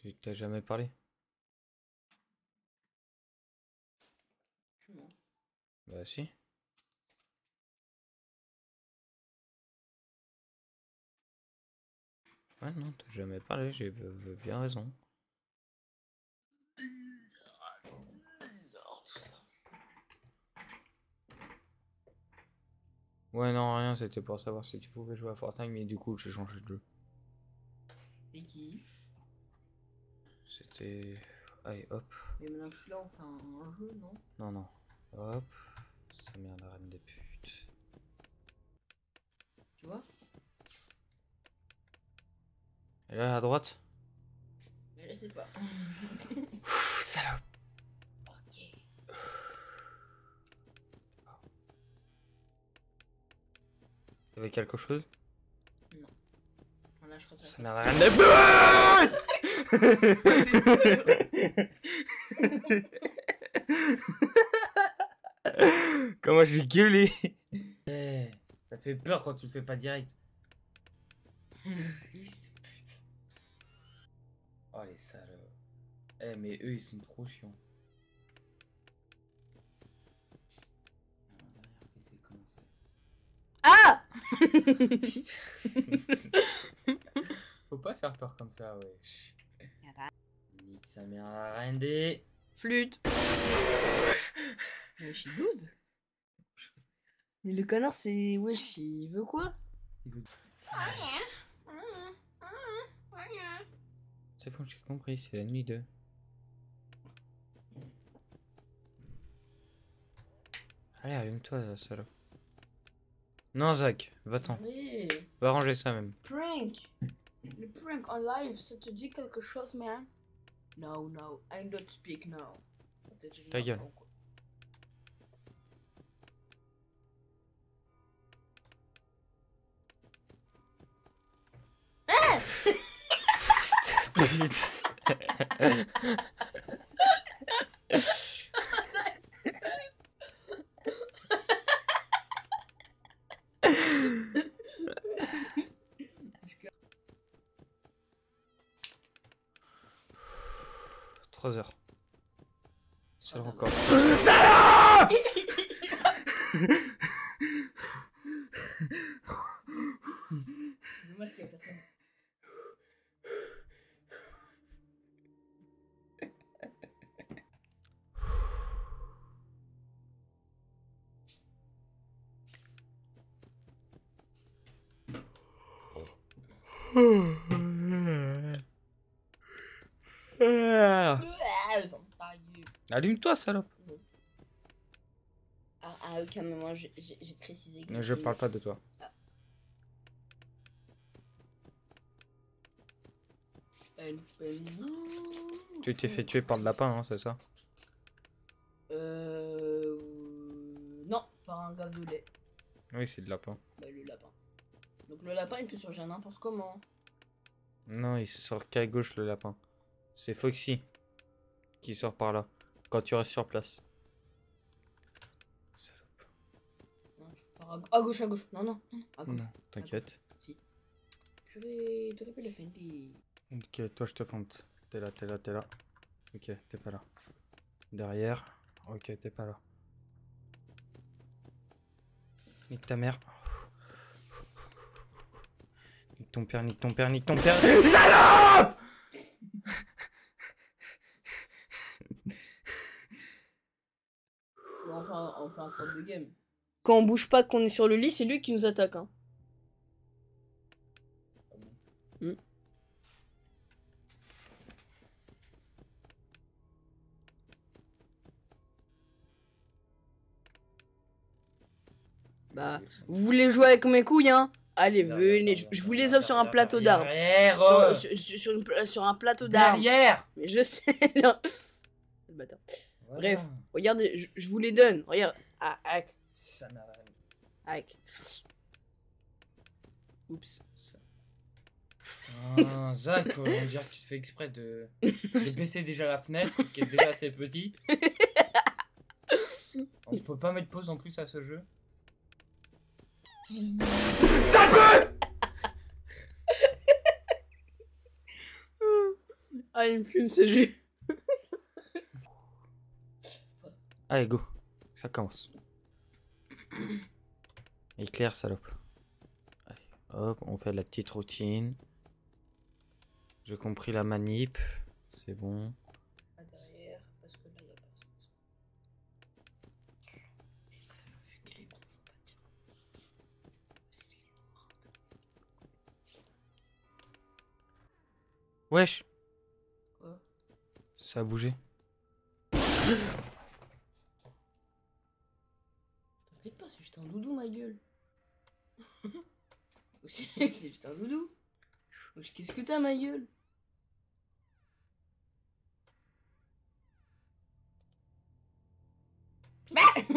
Tu t'as jamais parlé? Tu mens. Bah si. Ouais, non, t'as jamais parlé, j'ai bien raison. Ouais, non, rien, c'était pour savoir si tu pouvais jouer à Fortnite, mais du coup, j'ai changé de jeu. Et qui? C'était. Allez, hop. Mais maintenant que je suis là, on fait un, un jeu, non? Non, non. Hop. Ça merde la reine des putes. Tu vois? Et là, à droite? Mais je sais pas. Pfff, salope. ok. Y'avait quelque chose Voilà, je crois que Ça reine des putes Comment j'ai gueulé Eh, ça fait peur quand tu le fais pas direct. De. Oh les salauds. Eh mais eux ils sont trop chiants. Ah faire peur comme ça, ouais. Ah bah. Nique sa mère la reine des... Flûte. Wesh, il 12 Mais le connard, c'est. Wesh, il veut quoi? C'est bon, j'ai compris, c'est la nuit 2. Allez, allume-toi, salope. Non, Zach, va-t'en. Va ranger ça même. Prank Le prank en live, ça te dit quelque chose, man No, no, I don't speak now. Ta gueule. 3 heures. C'est ah, le record. Allume-toi, salope. Ah, ah, ok, mais moi j'ai précisé que. Non, je parle pas de toi. Elle non. Tu t'es fait tuer par le lapin, hein, c'est ça? Euh. Non, par un gars violet. Oui, c'est le lapin. Bah, le lapin. Donc le lapin il peut surgir n'importe comment. Non, il sort qu'à gauche, le lapin. C'est Foxy qui sort par là. Quand tu restes sur place. Salope. Non, tu pars à, à gauche, à gauche. Non, non, non, à gauche. Non, t'inquiète. Purée, t'aurais pu le fender. Ok, toi je te fente. T'es là, t'es là, t'es là. Ok, t'es pas là. Derrière. Ok, t'es pas là. Nique ta mère. Nique ton père, nique ton père, nique ton père. SALOPE On fait un, on fait un troll de game. Quand on bouge pas, qu'on est sur le lit, c'est lui qui nous attaque. Hein. Hmm. Bah, vous voulez jouer avec mes couilles, hein? Allez, venez, je, je vous les offre sur un plateau d'armes. Derrière Sur, sur un plateau d'armes. Derrière Mais je sais, non. Le bâtard. Bref. Regardez, je, je vous les donne. Regarde. Ah, hack, Ça n'a rien. hack. Oups. Ah, Zach, on dirait que tu te fais exprès de, de baisser déjà la fenêtre, qui est déjà assez petite. On peut pas mettre pause en plus à ce jeu. Ah, il me fume ce jeu. Allez, go. Ça commence. Éclair, salope. Allez, hop, on fait la petite routine. J'ai compris la manip. C'est bon. Pas derrière, parce que là, il a personne. Wesh Quoi? Ça a bougé. gueule. c'est c'est juste un doudou. Qu'est-ce que t'as, ma gueule? Bah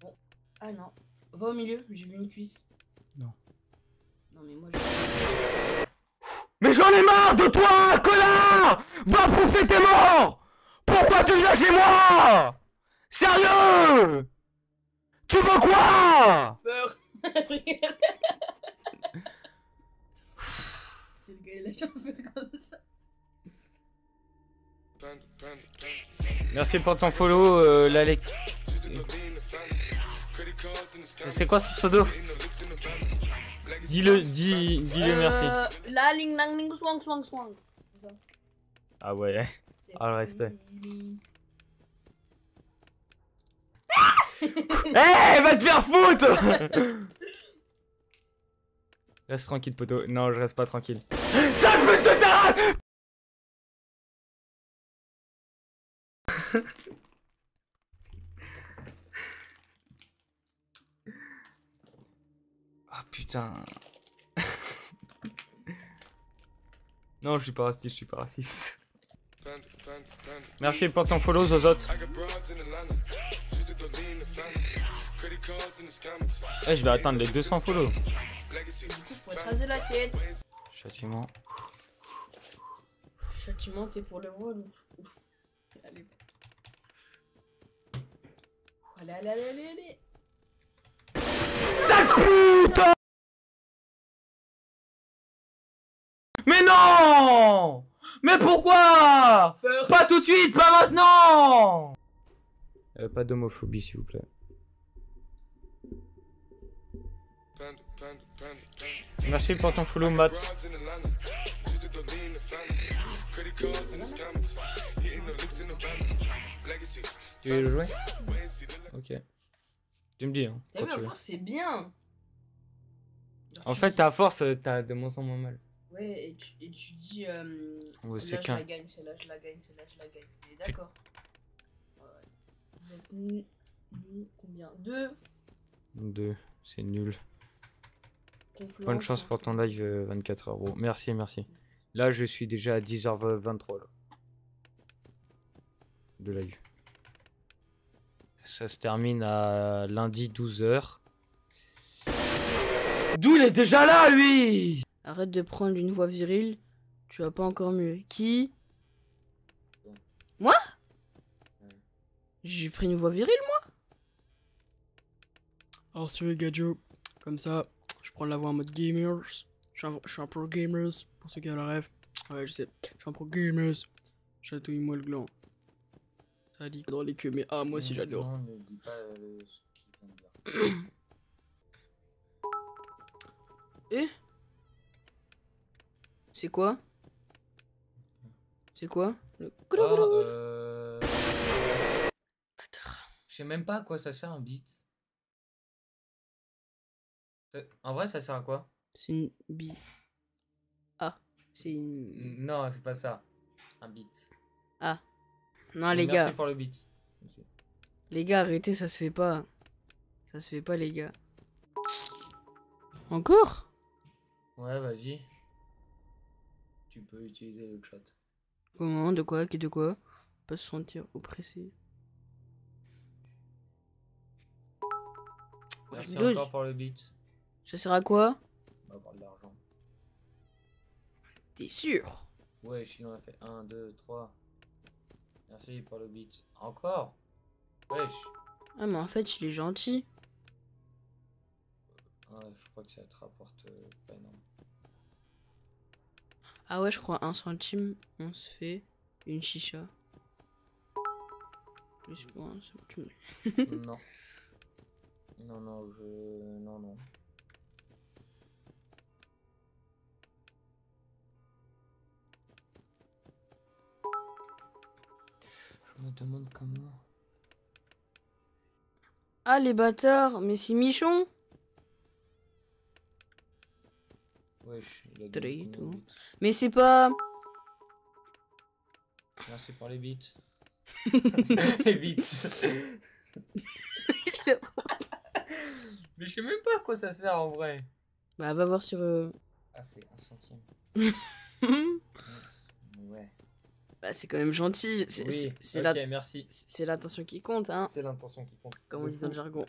Bon. Ah non. Va au milieu, j'ai vu une cuisse. Non. Non, mais moi, je... Mais j'en ai marre de toi, connard Va bouffer tes morts Pourquoi tu viens chez moi? Sérieux? Tu veux quoi? Peur. C'est le gars, il a jamais fait comme ça. Merci pour ton follow, euh, l'Alec. C'est quoi ce pseudo? Dis-le, dis, dis-le merci. Euh, La ling lang ling swang swang swang. C'est ça. Ah ouais. Ah, le respect. Fini. Eh, va te faire foutre Reste tranquille, poteau. Non, je reste pas tranquille. Sale pute de ta race Ah putain. non, je suis pas raciste, je suis pas raciste. Merci pour ton follow, Zozot. Eh, je vais atteindre les 200 follow. Du coup, je pourrais te raser la tête. Châtiment. Châtiment, t'es pour le voile ou. Ouf. Allez. Allez, allez, allez, allez, allez. Sale Mais non Mais pourquoi? Peur. Pas tout de suite, pas maintenant euh, Pas d'homophobie, s'il vous plaît. Merci pour ton follow, Matt. Tu veux le jouer? Ok. Tu me dis, hein, T'as vu, à force, c'est bien. En fait, à force, t'as de moins en moins mal. Ouais, et tu, et tu dis. Euh, Ouais, c'est je la gagne, celle-là, je la gagne, celle-là, je la gagne. D'accord. Vous êtes combien? Deux. Deux, c'est nul. Confluence. Bonne chance pour ton live euh, 24 heures, gros. Merci, merci. Là, je suis déjà à 10h23 là. De live. Ça se termine à lundi 12h. D'où il est déjà là, lui Arrête de prendre une voix virile. Tu vas pas encore mieux. Qui? Moi? J'ai pris une voix virile, moi? Alors, c'est le gadget. Comme ça, prends la voix en mode gamers. Je suis un, je suis un pro gamers, pour ceux qui ont la rêve. Ouais, je sais. Je suis un pro gamers. Chatouille-moi le gland. Ça dit dans les queues, mais ah, moi aussi j'adore. Non, ne dis pas euh, ce qu'il vient de dire. Eh? C'est quoi? C'est quoi? Le Ah, euh... Je sais même pas à quoi ça sert un beat. Euh, En vrai, ça sert à quoi? C'est une bi. Ah, c'est une. Non, c'est pas ça. Un beat. Non, les Merci gars, pour le beat. les gars, arrêtez, ça se fait pas. Ça se fait pas, les gars. Encore Ouais, vas-y. Tu peux utiliser le chat. Comment De quoi Qui de quoi? Pas se sentir oppressé. Merci encore pour le beat. Ça sert à quoi? On va avoir de l'argent. T'es sûr? Ouais, sinon on a fait 1, 2, 3. Merci pour le beat. Encore? Wesh. Ah, mais en fait, il est gentil. Ouais, je crois que ça te rapporte euh, pas énorme. Ah ouais, je crois un centime, on se fait une chicha. Plus pour un centime. non. Non, non, je. Non, non. Me demande comment. Ah les bâtards, mais c'est Michon Wesh, il a Mais c'est pas... Merci pour les bits. les bits. Mais je sais même pas à quoi ça sert en vrai. Bah va voir sur... euh, Ah, c'est un centime. Bah c'est quand même gentil, c'est Oui, la- merci. c'est l'intention qui compte, hein, C'est l'intention qui compte. comme on dit dans le jargon.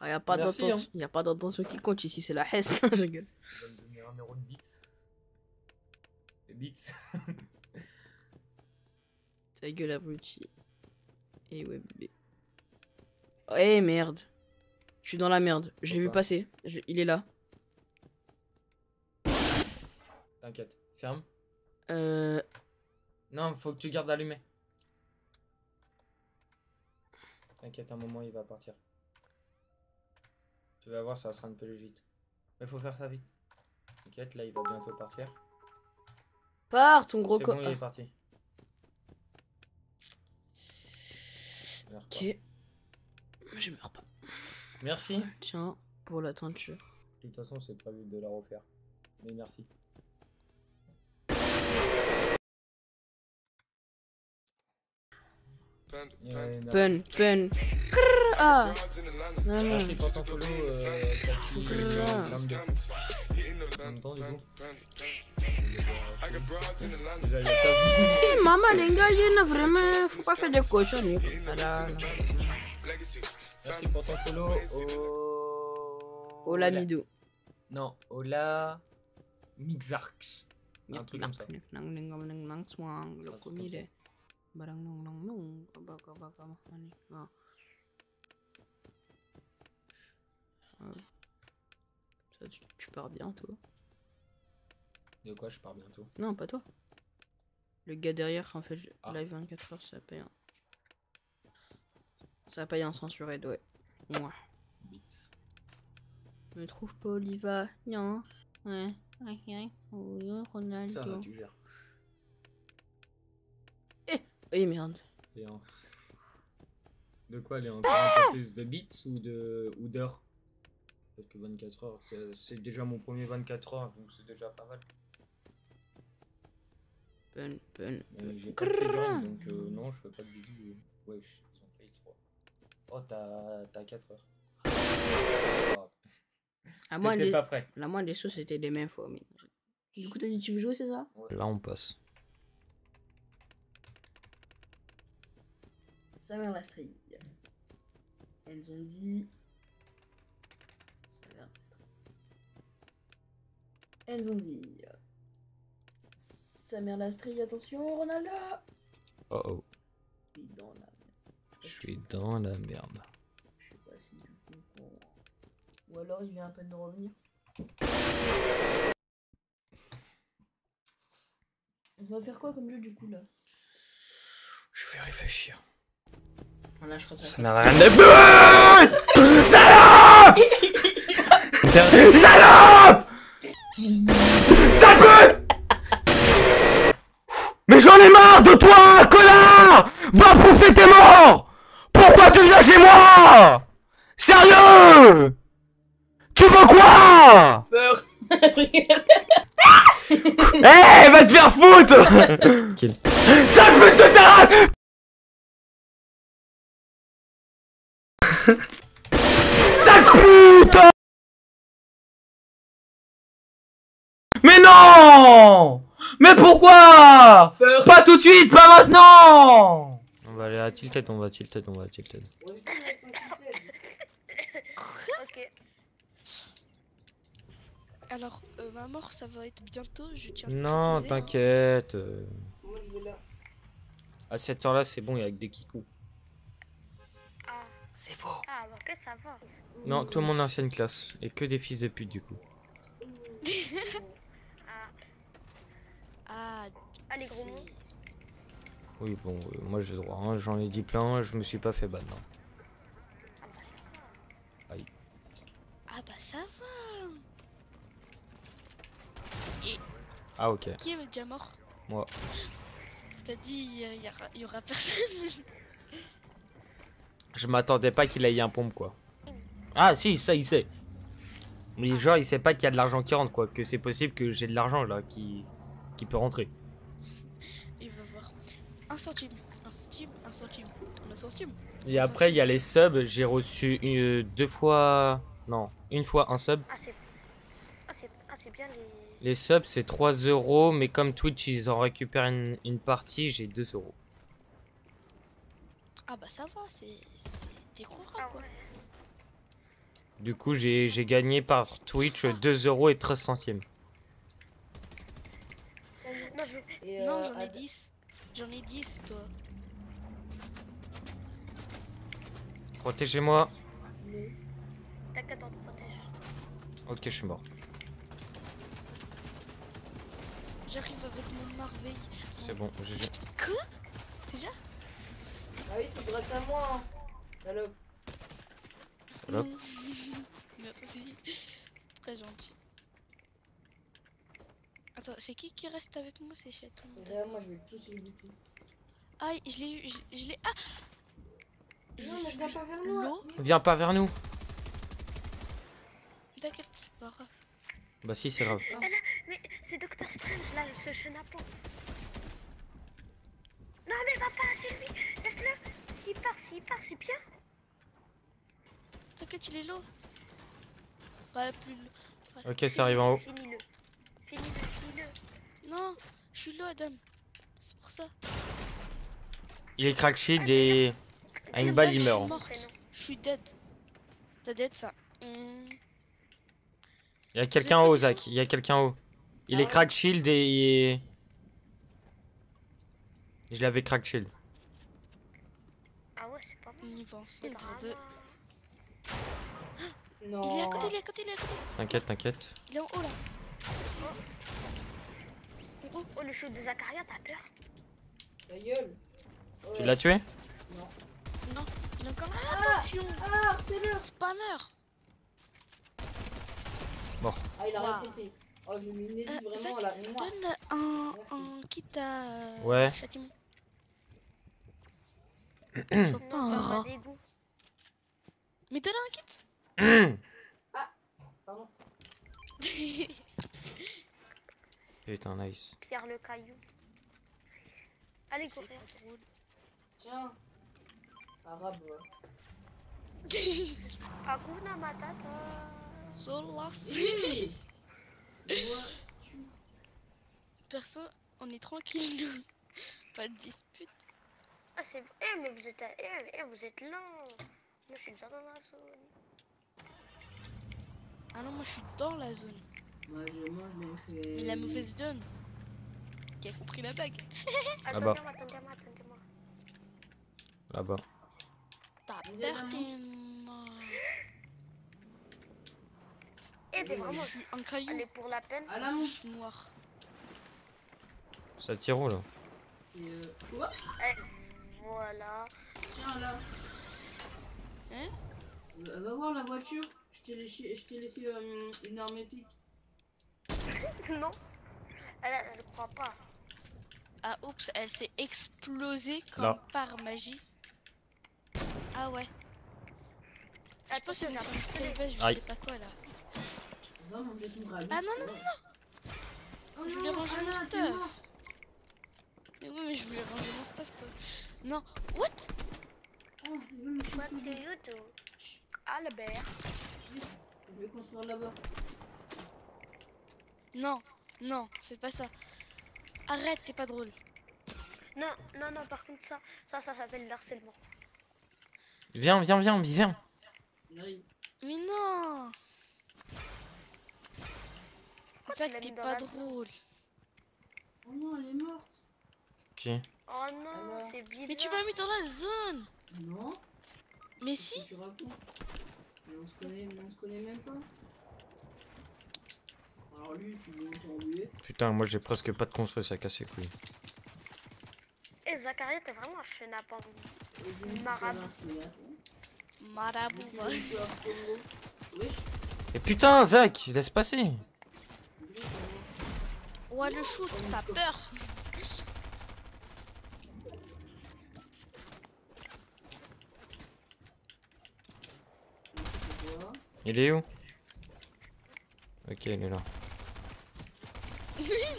Ah, y a pas Merci, d'intention, y a pas d'intention qui compte ici, c'est la hesse. Je me donner un euro de bits. Bits. Ta gueule abruti. Et ouais bébé. Eh merde. Je suis dans la merde. Je l'ai vu passer. Je- Il est là. T'inquiète. Ferme. Euh... Non, faut que tu gardes allumé. T'inquiète, un moment il va partir. Tu vas voir, ça sera un peu vite. Mais faut faire ça vite. T'inquiète, là il va bientôt partir. Pars ton gros C'est co... bon, il est Ah, parti. Ok. Je meurs pas. Merci. Tiens, pour la teinture. De toute façon, c'est prévu de la refaire. Mais merci. Pun, pun. Crrr, Ah Non, non. Follow, euh, euh, En même temps, du coup. Eh, maman, les gars, il y en a vraiment. Faut pas faire des cochonneries comme ça là. Merci pour ton follow. Oh... Oh la midou. Non, Ola Mixarx. Un truc comme ça. Barang baka mahani. Ah. Ah. Ça, tu, tu pars bien, toi. De quoi je pars bientôt? Non, pas toi. Le gars derrière, en fait, Ah. live 24 heures, ça paye un. Ça paye un censuré, ouais. Je me trouve pas Oliva. Non. Ouais. Ouais, ouais. Oui, Ça va, Ronaldo. tu gères. Eh merde. Léon. De quoi, Léon peu plus de bits ou de ou d'heures? Parce que 24 heures, c'est déjà mon premier 24 heures, donc c'est déjà pas mal. Pun, pun, pas donc euh, non, je fais pas de bisous. Ouais, ils ont fait X3. Oh, t'as t'as 4 heures. Oh, À moi, T'étais les... pas prêt. La moindre des choses, c'était les mêmes fois. Mais... Du coup, t'as dit tu veux jouer, c'est ça? Là, on passe. Sa mère la strille. Elles ont dit. Sa mère la strille. Elles ont dit. Sa mère la strille, attention, Ronaldo Oh oh, Il est dans la. je suis dans la merde. Je sais pas si du coup. Ou alors il vient à peine de revenir. On va faire quoi comme jeu du coup là? Je vais réfléchir. Je ça. N'a rien de... Salope Salope Mais j'en ai marre de toi, connard Va bouffer tes morts Pourquoi tu viens chez moi Sérieux Tu veux quoi Peur Eh, va te faire foutre. Sale pute de ta Sale pute Mais non Mais pourquoi? Pas tout de suite, pas maintenant On va aller à Tilted, on va à Tilted, on va à Tilted. Ok. Alors, euh, ma mort, ça va être bientôt. Je tiens Non, hein. t'inquiète. euh. À cette heure-là, c'est bon, il y a que des kikous. C'est faux. ah, bah, ok, ça va. Non, tout mon ancienne classe. Et que des fils de pute, du coup. Ah, Ah, Ah, ah, les gros mots. Oui, bon, euh, moi j'ai le droit. hein, J'en ai dit plein, je me suis pas fait ban. non. Ah, bah ça va. ah bah ça va. Ah, ok. Qui est déjà mort? Moi. T'as dit il y aura personne. Je m'attendais pas qu'il ait un pompe, quoi. Ah, si, ça, il sait. Mais genre, il sait pas qu'il y a de l'argent qui rentre, quoi. Que c'est possible que j'ai de l'argent, là, qui... qui peut rentrer. il va voir. Un centime, un centime, un centime, un centime. Et après, il y a les subs. J'ai reçu une- deux fois... Non, une fois un sub. Ah, c'est. Ah, c'est ah, bien les. Les subs, c'est 3 euros. Mais comme Twitch, ils en récupèrent une, une partie, j'ai 2 euros. Ah bah ça va, c'est. Ah, quoi. Du coup, j'ai j'ai gagné par Twitch 2 euros et 13 centimes. Non, je euh, j'en ai Ad- 10. J'en ai 10, toi. Protégez-moi. Protège. Ok, je suis mort. J'arrive avec mon merveille. C'est bon, GG. Quoi? Déjà? Ah oui, c'est grâce à moi. Hein. Salope. Salope. Merci. Très gentil. Attends, c'est qui qui reste avec moi C'est chaton. Derrière moi, je vais tous les buter. Ah, je l'ai eu, je, je l'ai. Ah Non, mais viens pas vers nous. L'eau Viens pas vers nous. T'inquiète, c'est pas grave. Bah si, c'est grave. Mais c'est Doctor Strange là, ce chenapan. Non, mais va pas, c'est lui. Laisse-le. S'il part, s'il part, c'est bien. T'inquiète, il est low. Pas plus low. Ok, ça arrive en haut. Finis-le. Finis-le, finis-le. Non, je suis low, Adam. C'est pour ça. Il est crack shield et... À une balle, il meurt. Je suis dead. T'as dead ça Hmm. Il y a quelqu'un en haut, Zach. Il y a quelqu'un en haut. Il Ah est ouais crack shield et... Je l'avais crack shield. Ah ouais, c'est pas bon. On y va C'est ensemble. drama. deux. Non. Il est à côté, il est à côté, il est à côté. T'inquiète, t'inquiète. Il est en haut là. Oh, oh, le show de Zacharia, t'as peur Ta gueule. Tu l'as tué? Non, il est encore là. Attention, Ah, c'est le. spammer. Ah, il a Waouh. répété. Oh, je lui ai Euh, vraiment Zach, la mémoire. Donne un, un kit à euh, Ouais. châtiment. Non, ça Ah. Mais donne un kit. Hum. Pardon. Putain, nice. Pierre le caillou. Allez, courir. Tiens. Arabe, ouais. Hakuna Matata. Solas. Perso, on est tranquille nous. Pas de dispute. Ah, c'est. Eh, mais vous êtes. à- Eh, eh, vous êtes lent. Moi, je suis déjà dans la zone. Ah non, moi je suis dans la zone. Moi, je mange les Mais la mauvaise zone. Qui a compris la Là-bas. Attendez-moi, attendez-moi, attendez-moi. Là-bas. T'as perdu. Eh, t'es vraiment. Je suis un caillou Allez, pour la peine. À la mouche. noir. Ça tire où là C'est. euh, Quoi? Eh, voilà. Tiens, là. Hein Va va voir la voiture. Je t'ai laissé, je t'ai laissé euh, une arme épique. non. Elle, elle croit pas. Ah oups, elle s'est explosée comme par magie. Ah ouais. Attention, j'ai un je sais pas quoi là. Non, non. Ah non, c'est non, bon. Oh Je voulais non, ranger Anna, mon stuff. Mais oui, mais je voulais ranger mon stuff toi. Non, what? Oh, il veut me What souffler. do you do? Albert. Je vais construire là-bas. Non, non, fais pas ça. Arrête, t'es pas drôle. Non, non, non, par contre, ça, ça, ça s'appelle l'harcèlement. Viens, viens, viens, viens. J'arrive. Mais non Pourquoi tu t'es pas drôle. Oh non, elle est morte. Ok. Oh non, c'est bizarre. Mais tu m'as mis dans la zone Non. Mais si tu racontes Mais on se connaît, mais on se connaît même pas. Alors lui, tu veux t'enlever. Putain, moi j'ai presque pas de construit, ça casse les couilles. Eh, Zacharia, t'es vraiment un chenapan. Et je me Marabout. Marabout. va. Wesh. Et putain, Zach, laisse passer. Ouais, le shoot, t'as peur. Voilà. Il est où? Ok, il est là.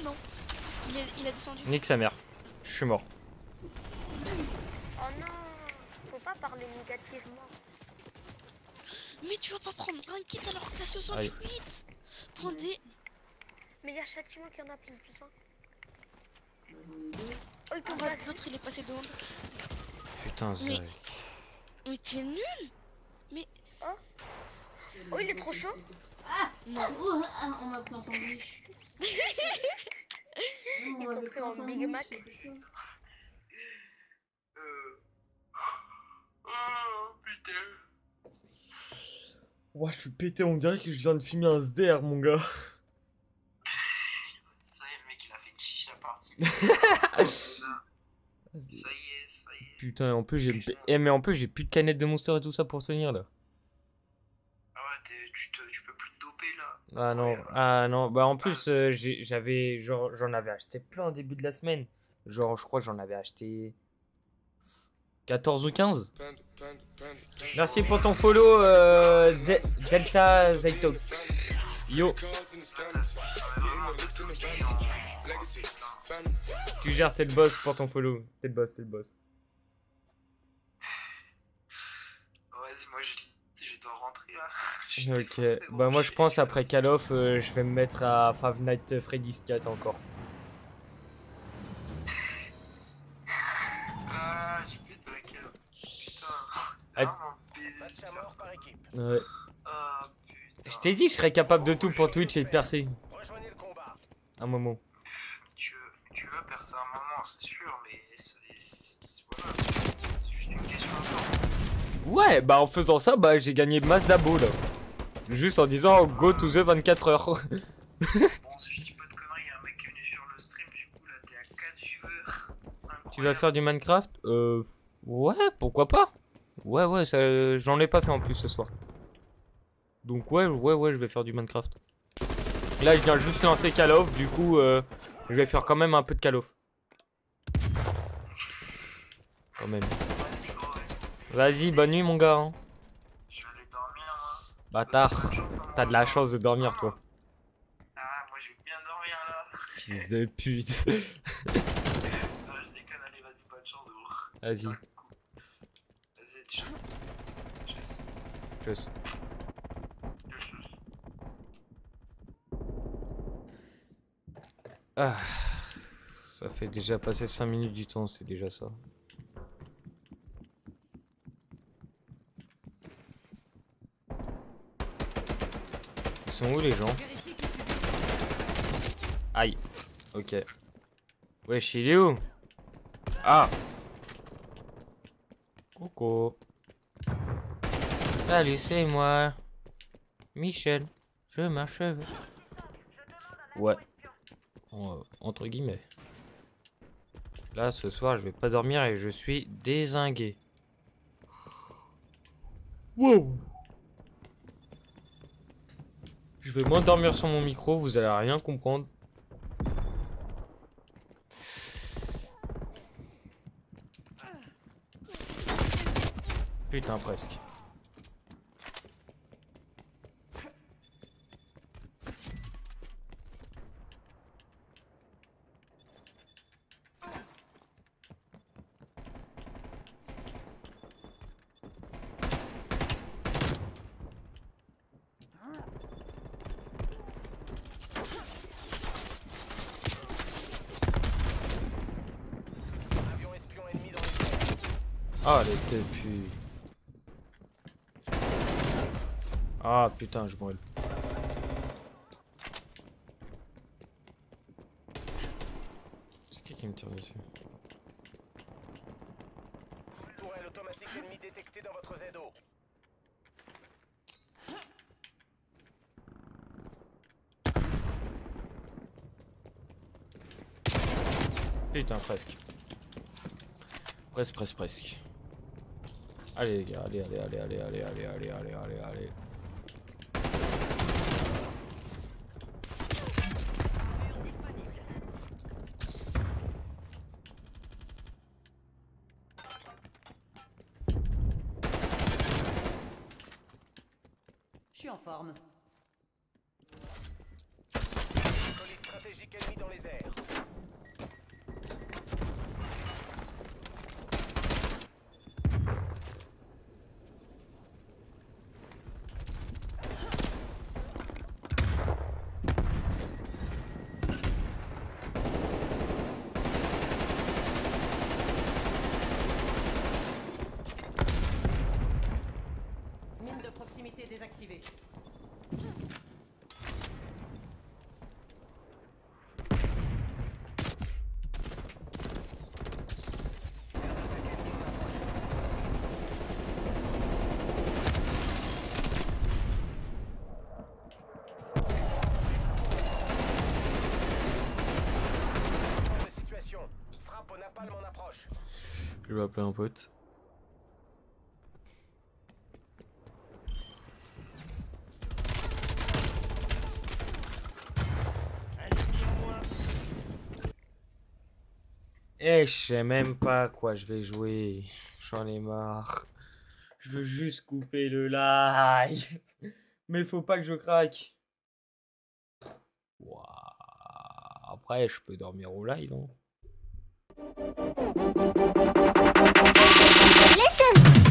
non. Il, est, il a descendu. Nique sa mère. Je suis mort. Oh non, faut pas parler négativement. Mais tu vas pas prendre un kit alors que t'as 68. Aïe. Prends des. Mais il y a châtiment qui en a plus besoin. Oh, il tombe là. l'autre il est passé devant. Putain, Zach. Mais t'es nul. Oh, il est trop chaud. Non. Oh, ah, on m'a pris un sandwich. Ils t'ont pris en Big Mac. c'est pour ça. Ouah, je suis pété, on dirait que je viens de filmer un SDR, mon gars. Ça y est, le mec, il a fait une chicha partie. ça y est, ça y est. Putain, en plus j'ai. Eh, mais en plus j'ai plus de canettes de monster et tout ça pour tenir là. Ah non, ah non, bah en plus euh, j'ai- j'avais, genre, j'en avais acheté plein au début de la semaine. Genre, je crois que j'en avais acheté 14 ou 15. Merci pour ton follow, euh, De- Delta Zaytox. Yo, tu gères, t'es le boss pour ton follow. T'es le boss, t'es le boss. Vas-y, moi, je, je dois rentrer là. Ok, défoncé, bah moi je pense après Call of, euh, je vais me mettre à Five Nights at Freddy's 4 encore. Ah. Putain. Ah. Vraiment baisé, putain. Ouais. Ah, putain. Je t'ai dit je serais capable de tout pour Twitch et de percer. Un moment. Tu veux, tu veux percer un moment, c'est sûr, mais c'est. c'est- Voilà. C'est juste une question de temps. Ouais, bah en faisant ça, bah j'ai gagné masse d'abos là. Juste en disant go to the 24 heures. Bon, si je dis pas de conneries, il y a un mec qui est venu sur le stream, du coup, là, t'es à 4 viewers. tu vas faire du Minecraft? Euh. Ouais, pourquoi pas Ouais, ouais, ça- j'en ai pas fait en plus ce soir. Donc ouais, ouais, ouais, je vais faire du Minecraft. Là, je viens juste lancer Call of, du coup, euh, je vais faire quand même un peu de Call of. Quand même. Vas-y, bonne nuit mon gars. hein. Je vais aller dormir, hein. Bâtard. T'as de moi. la chance de dormir toi. Ah, moi, je vais bien dormir là. Fils de pute. Non, je déconne, allez, vas-y, bonne chance, gros. Vas-y, Vas-y, tchuss. Tchuss, tchuss. Ah, ça fait déjà passer 5 minutes du temps, c'est déjà ça. Sont où les gens Aïe, ok. Wesh, il est où Ah Coucou. Salut, c'est moi. Michel, je m'achève. Ouais. En- entre guillemets. Là, ce soir, je vais pas dormir et je suis désingué. Wow Je vais m'endormir sur mon micro, vous allez rien comprendre. Putain, presque. Ah, les deux pu. Ah, putain, je brûle. C'est qui qui me tire dessus? Tourelle automatique ennemie détectée dans votre ZO. Putain, presque. Presque, presque, presque. Allez les gars, allez, allez, allez, allez, allez, allez, allez, allez, allez, allez. Je suis en forme. Colis stratégique ennemi dans les airs. Je vais appeler un pote. Eh, je sais même pas quoi je vais jouer. J'en ai marre. Je veux juste couper le live. Mais faut pas que je craque. Ouah. Après, je peux dormir au live. hein. Woo!